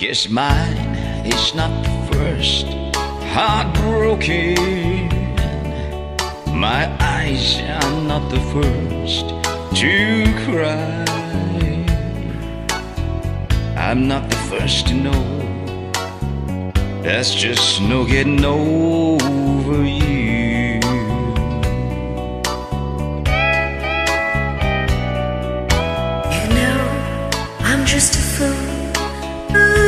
Yes, mine is not the first heartbroken. My eyes are not the first to cry. I'm not the first to know. That's just no getting over you.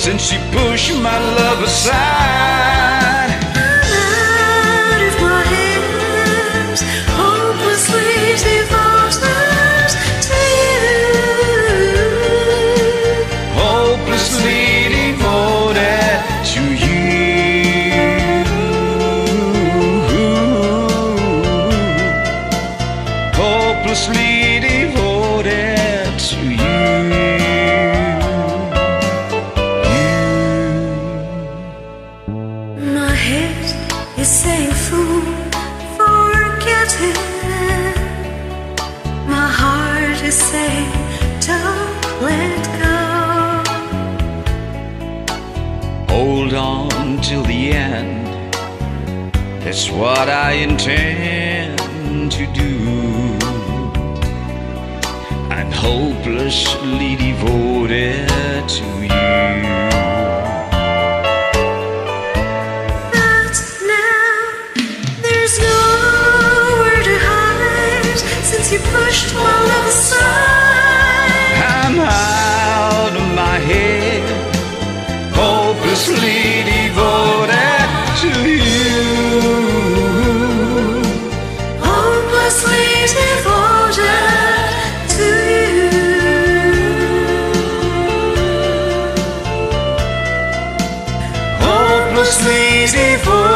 since you pushed my love aside. Out of my hands, hopelessly devoted to you. Hopelessly devoted to you. Hopelessly My head is saying, fool, forget it. My heart is saying, don't let go. Hold on till the end. That's what I intend to do. I'm hopelessly devoted to you. You. Hopelessly devoted.